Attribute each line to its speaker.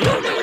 Speaker 1: You